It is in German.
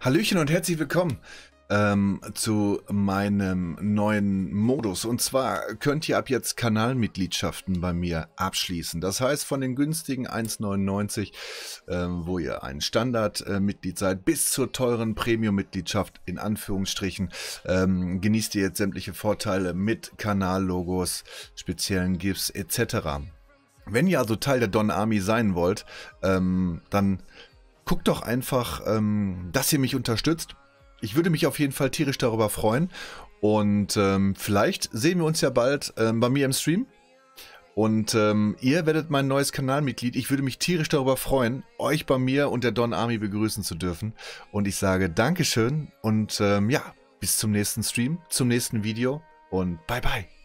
Hallöchen und herzlich willkommen ähm, zu meinem neuen Modus. Und zwar könnt ihr ab jetzt Kanalmitgliedschaften bei mir abschließen. Das heißt, von den günstigen 1,99, ähm, wo ihr ein Standardmitglied seid, bis zur teuren Premium-Mitgliedschaft in Anführungsstrichen, ähm, genießt ihr jetzt sämtliche Vorteile mit Kanallogos, speziellen GIFs etc. Wenn ihr also Teil der Don Army sein wollt, ähm, dann guckt doch einfach, ähm, dass ihr mich unterstützt. Ich würde mich auf jeden Fall tierisch darüber freuen. Und ähm, vielleicht sehen wir uns ja bald ähm, bei mir im Stream. Und ähm, ihr werdet mein neues Kanalmitglied. Ich würde mich tierisch darüber freuen, euch bei mir und der Don Army begrüßen zu dürfen. Und ich sage Dankeschön und ähm, ja, bis zum nächsten Stream, zum nächsten Video und bye bye.